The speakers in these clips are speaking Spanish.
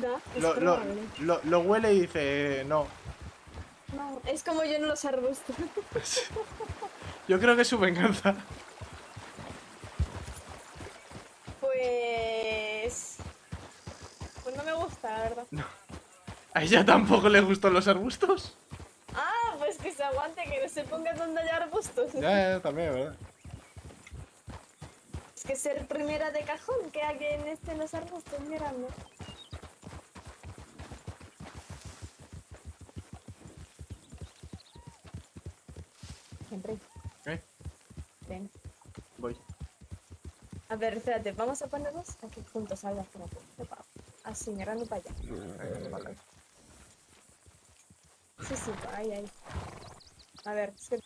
Da, es Lo, lo, probable. lo- lo huele y dice, eh, no. No, es como yo en los arbustos. Yo creo que es su venganza. Pues... Pues no me gusta, la verdad. ¿A ella tampoco le gustan los arbustos? Ah, pues que se aguante, que no se ponga donde haya arbustos. Ya, ya, también, ¿verdad? Es que ser primera de cajón que alguien esté en los arbustos mirando. Henry, ¿Eh? ven. Voy. A ver, espérate, vamos a ponernos aquí juntos, espérate. Epa, Así, mirando para allá. Vale. Sí, sí, ahí, ahí. A ver, es que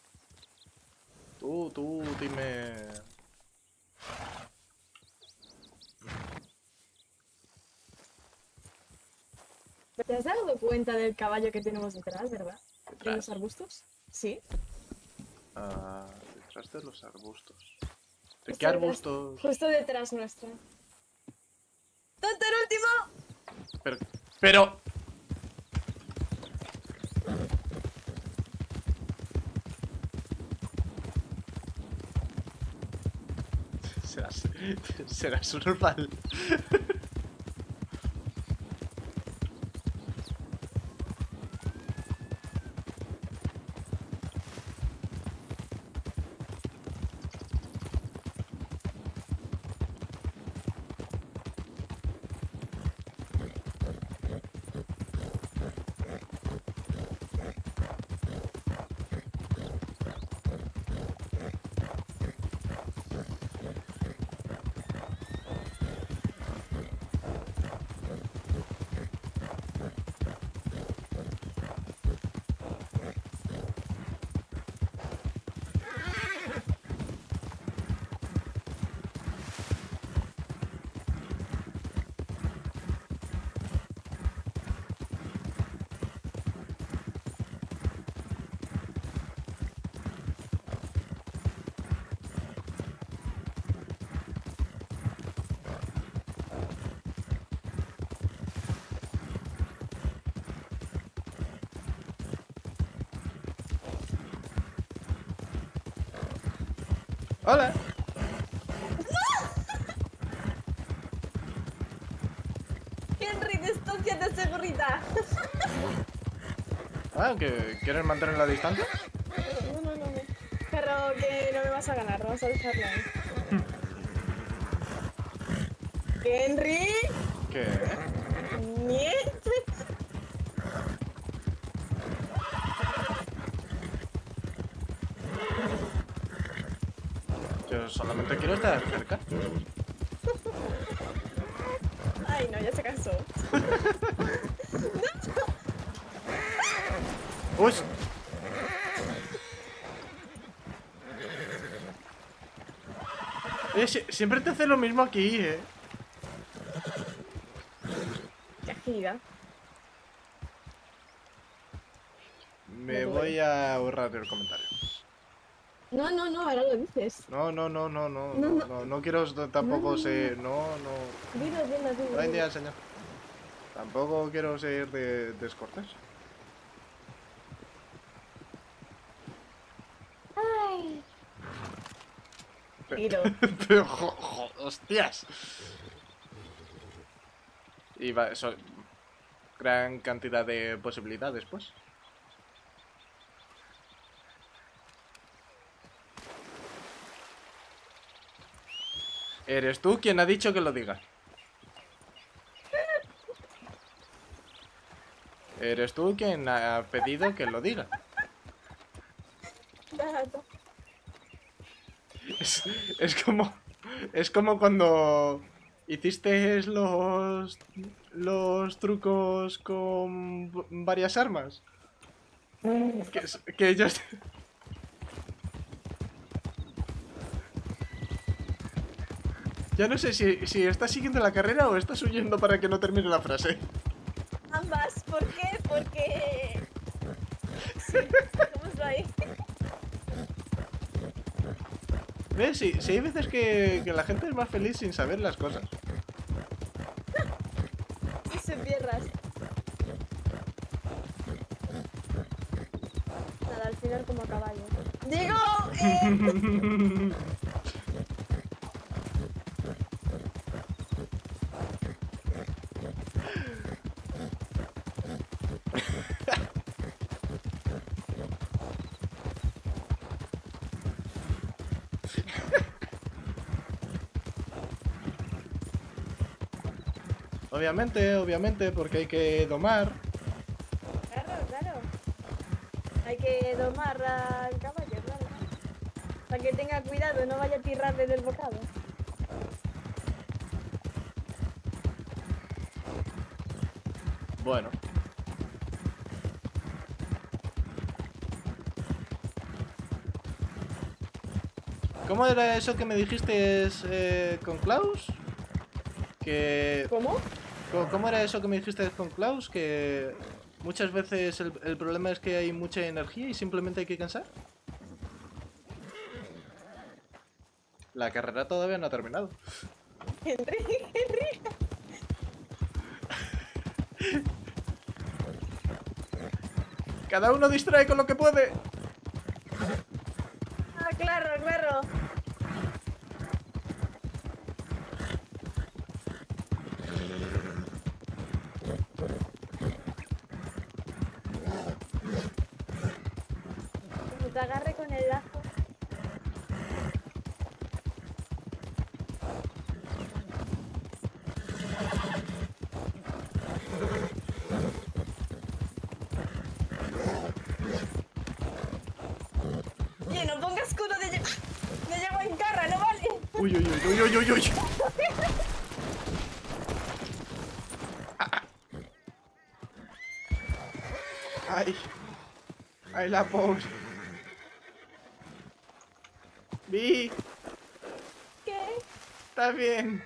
Tú, tú, dime... ¿Te has dado cuenta del caballo que tenemos detrás, verdad? ¿En Detrás. los arbustos? Sí. Ah, detrás de los arbustos. ¿De Justo qué detrás- arbustos? Justo detrás nuestra. ¡Tonto el último! Pero... Pero... Serás, serás un normal. Hola. Henry, distancia de seguridad. Ah, ¿que ¿quieres mantener la distancia? No, no, no, no. Pero que no me vas a ganar, vamos a dejarlo ahí. Henry, ¿Qué? Yo solamente quiero estar cerca. Ay, no, ya se cansó. ¡Uy! Eh, si- siempre te hace lo mismo aquí, eh. Qué agilidad. Me voy a ahorrar el comentario. No, no, no, ahora lo dices. No, no, no, no, no, No, no, no. quiero tampoco ser... No, no. Dilo, dilo, dilo. Buen día, señor. Tampoco quiero ser de descortés. Ay. Pero, jo- jo- hostias. Y va, eso, gran cantidad de posibilidades, pues. Eres tú quien ha dicho que lo diga. Eres tú quien ha pedido que lo diga. Es, es como. Es como cuando hiciste los. los trucos con varias armas. Que, es- que ellos. Ya no sé si, si estás siguiendo la carrera o estás huyendo para que no termine la frase. Ambas, ¿por qué? Porque... Sí, dejémoslo ahí. ¿Ves? Sí, sí hay veces que, que la gente es más feliz sin saber las cosas. Sí, eso en tierras. Nada, al final como a caballo. ¡Digo! ¡Eh! Obviamente, obviamente, porque hay que domar. Claro, claro. Hay que domar al caballo, claro. Para que tenga cuidado, no vaya a tirarle del bocado. Bueno. ¿Cómo era eso que me dijiste eh, con Klaus? Que... ¿Cómo? ¿Cómo era eso que me dijiste con Klaus? Que muchas veces el, el problema es que hay mucha energía y simplemente hay que cansar. La carrera todavía no ha terminado. Henry, Henry. Cada uno distrae con lo que puede. Uy, uy, uy, uy, uy. Ay. Ay, la pobre. Vi, ¿Qué? está bien.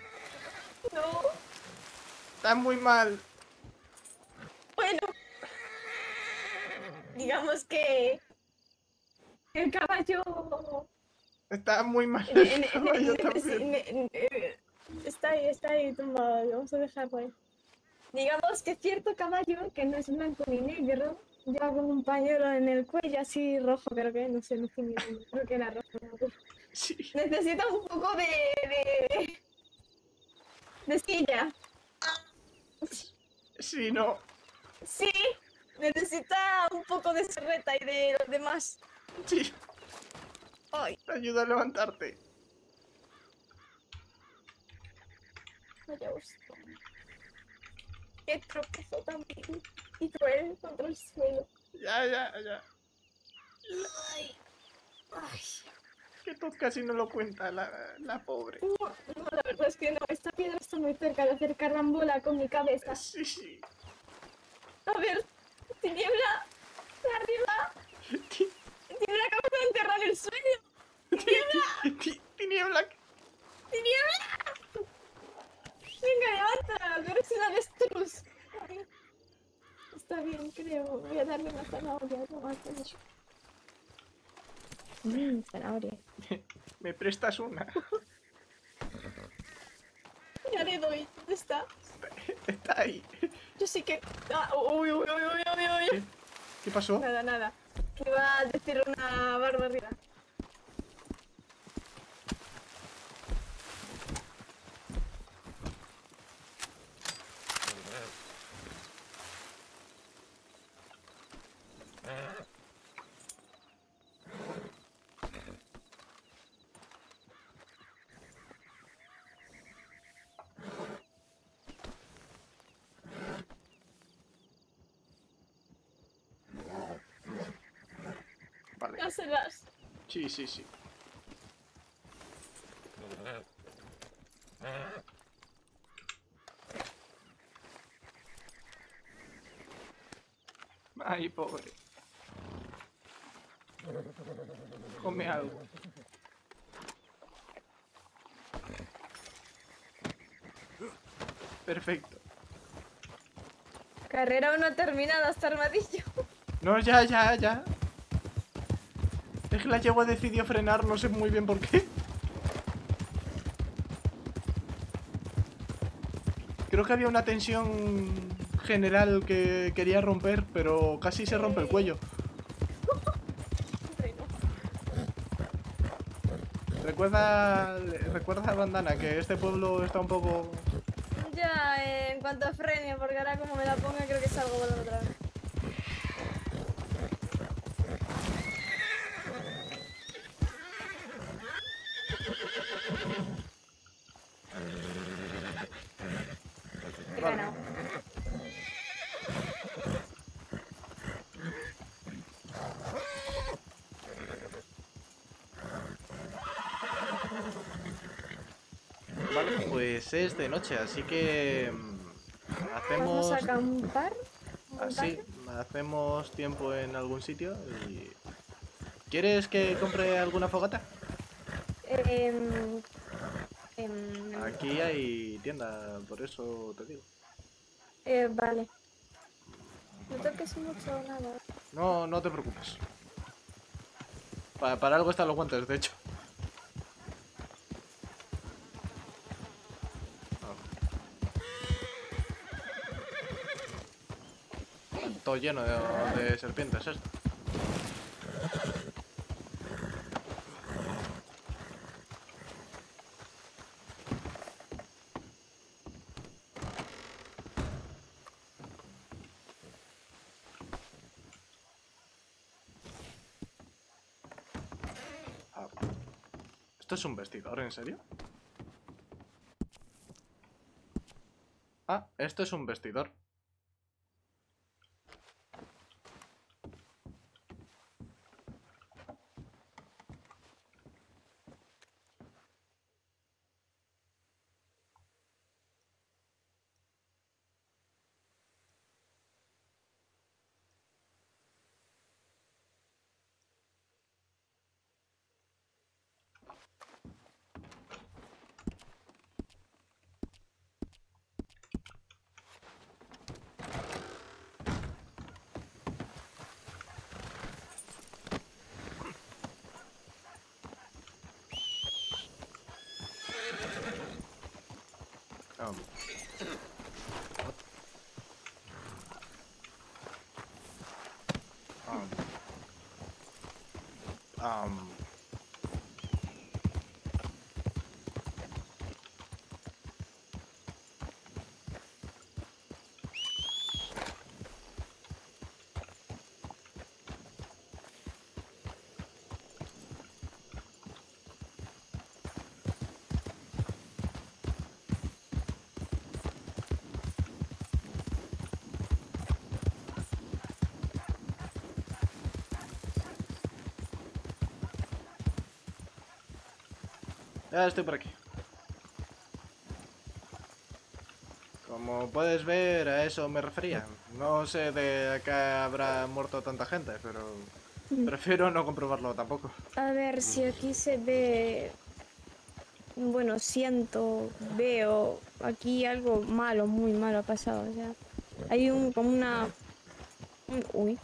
No. Está muy mal. Bueno. Digamos que el caballo Está muy mal. también. eh, está ahí, está ahí tumbado. Vamos a dejarlo ahí. Digamos que cierto caballo que no es blanco ni negro lleva como un pañuelo en el cuello así rojo, creo que no sé, no sé, ni- creo que era rojo. Sí. Necesita un poco de de, de silla. Sí, no. Sí, necesita un poco de serreta y de los demás. Sí. Ay, Te ayuda a levantarte. vaya gusto. Qué tropezó vil y cruel contra el suelo. Ya, ya, ya. Ay, ay. Que Todd casi no lo cuenta, la, la pobre. No, no, la verdad es que no. Esta piedra está muy cerca de hacer carambola con mi cabeza. Sí, sí. A ver, tiniebla, arriba, en el suelo. ¡Tiniebla! Ti- Tiniebla. ¡Tiniebla! Venga, levanta, una avestruz. Ay, Está bien, creo. Voy a darle una zanahoria. No, más. Mmm, zanahoria. ¿Me prestas una? Ya le doy. ¿Dónde está? Está ahí. Yo sí que... Ah, uy, uy, uy, uy, uy, uy. ¿Qué? ¿Qué pasó? Nada, nada. Que iba a decir una barbaridad. Sí, sí, sí. Ay, pobre. Come algo. Perfecto. Carrera una terminada hasta armadillo. No, ya, ya, ya. Que la yegua decidió frenar, no sé muy bien por qué. Creo que había una tensión general que quería romper, pero casi se rompe el cuello. Recuerda, recuerda, Bandana, que este pueblo está un poco... Ya, en cuanto a frenio, porque ahora como me la ponga creo que salgo volando otra vez. Vale, pues es de noche, así que... mm, Hacemos... Vamos a acampar. Así, hacemos tiempo en algún sitio y... ¿Quieres que compre alguna fogata? Em, em, Aquí hay tienda, por eso te digo. eh, vale. No toques mucho nada. No, no te preocupes. Pa- para algo están los guantes, de hecho. Todo lleno de, de serpientes esto. ¿Esto es un vestidor, en serio? Ah, esto es un vestidor. Um. Um. Um. Ya estoy por aquí. Como puedes ver, a eso me refería. No sé de qué habrá muerto tanta gente, pero prefiero no comprobarlo tampoco. A ver si aquí se ve. Bueno, siento, veo aquí algo malo, muy malo ha pasado. O sea, hay un como una. un- uy.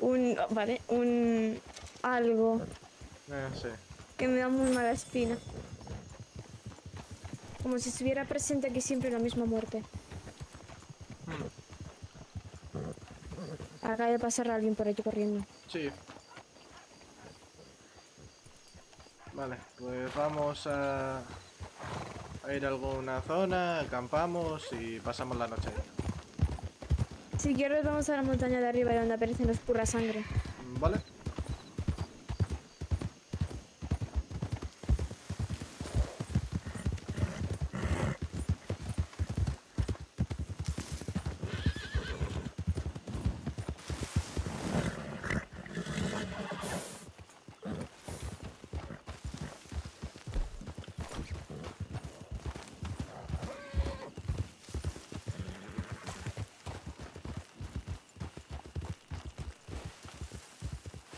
Un. Vale, un. algo Eh, sí. Que me da muy mala espina. Como si estuviera presente aquí siempre la misma muerte. Acaba de pasar alguien por allí corriendo. Sí. Vale, pues vamos a, a ir a alguna zona, acampamos y pasamos la noche. Si quieres vamos a la montaña de arriba donde aparecen los purra sangre. ¿Vale?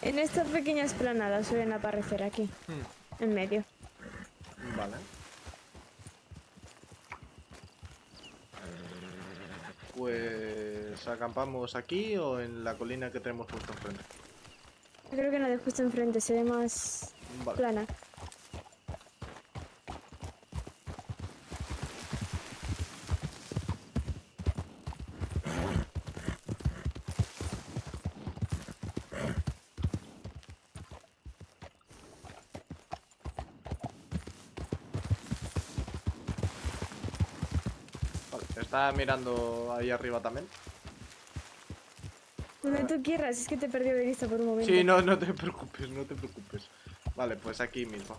En estas pequeñas planadas suelen aparecer aquí, Hmm, en medio. Vale. Pues acampamos aquí o en la colina que tenemos justo enfrente. Creo que la de justo enfrente se ve más Vale. plana. Está mirando ahí arriba también. Donde tú quieras, es que te perdido de vista por un momento. Sí, no, no te preocupes, no te preocupes. Vale, pues aquí mismo.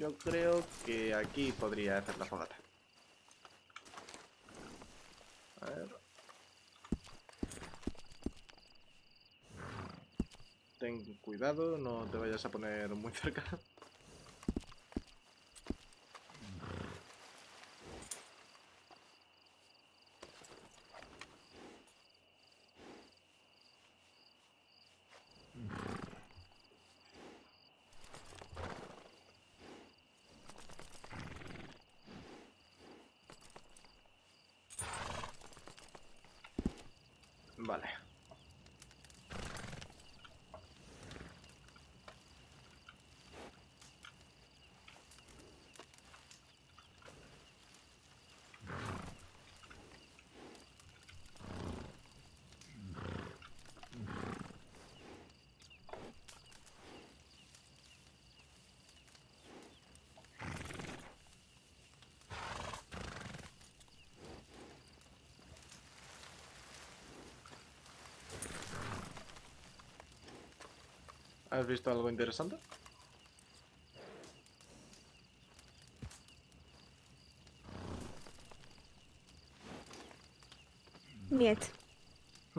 Yo creo que aquí podría hacer la fogata. A ver. Ten cuidado, no te vayas a poner muy cerca. Vale. ¿Has visto algo interesante? Niet.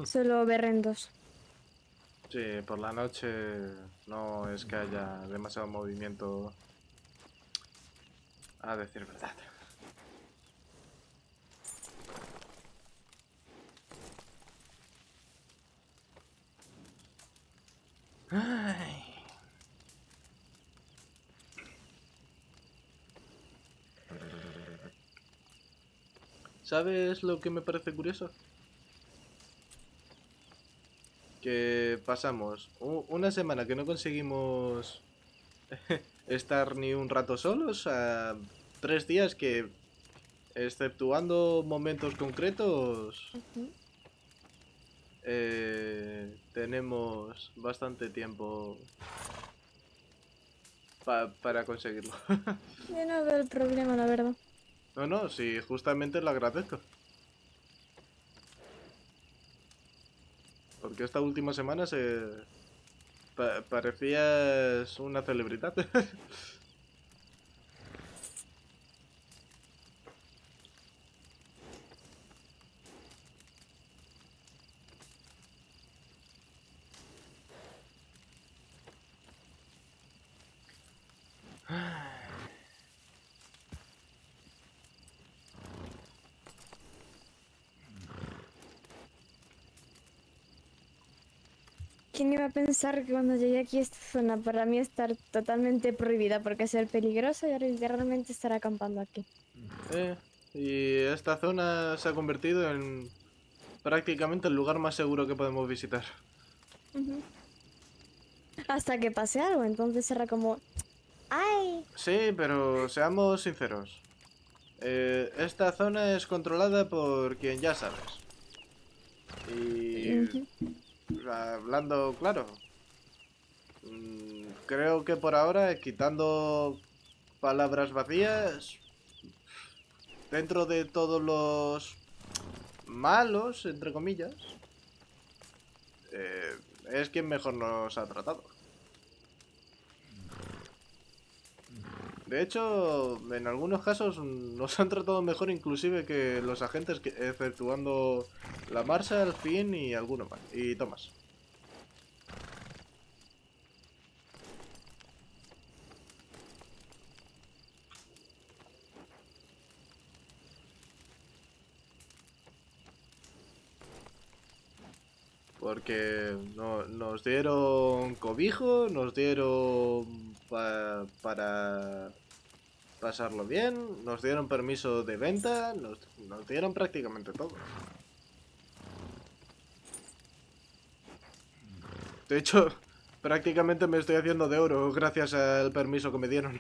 Solo berrendos. Sí, por la noche no es que haya demasiado movimiento. A decir verdad. Ay. ¿Sabes lo que me parece curioso? que pasamos una semana que no conseguimos estar ni un rato solos a tres días que, exceptuando momentos concretos. Eh, tenemos bastante tiempo pa- para conseguirlo. Yo no veo el problema, la verdad. no, no, sí, justamente lo agradezco. Porque esta última semana se... pa- parecías una celebridad. ¿Quién iba a pensar que cuando llegué aquí a esta zona para mí estar totalmente prohibida porque ser peligrosa y ahora literalmente estar acampando aquí? Eh, y esta zona se ha convertido en prácticamente el lugar más seguro que podemos visitar. Hasta que pase algo, entonces era como... ¡Ay! Sí, pero seamos sinceros. Eh, esta zona es controlada por quien ya sabes. Y. hablando claro, mm, creo que por ahora, quitando palabras vacías, dentro de todos los malos, entre comillas, eh, es quien mejor nos ha tratado. De hecho, en algunos casos nos han tratado mejor inclusive que los agentes, que, exceptuando la Marshall, Finn y alguno más. Y Thomas. Porque no- nos dieron cobijo, nos dieron pa- para pasarlo bien, nos dieron permiso de venta, nos, dieron prácticamente todo. De hecho, prácticamente me estoy haciendo de oro gracias al permiso que me dieron.